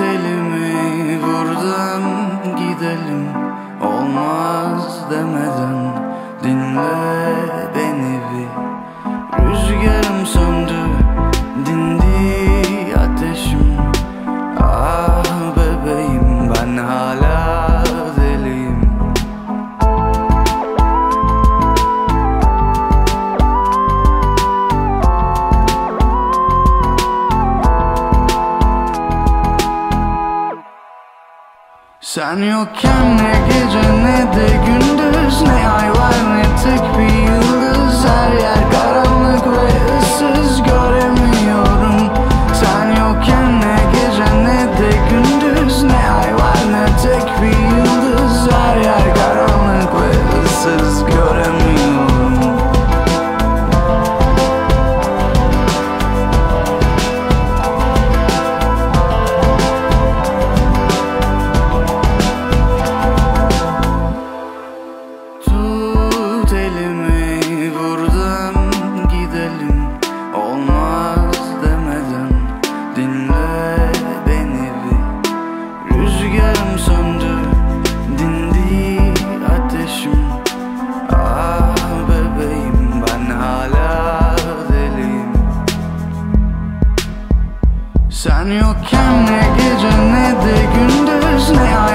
elimi buradan gidelim Sen yokken ne gece Sen yokken ne gece ne de gündüz ne ay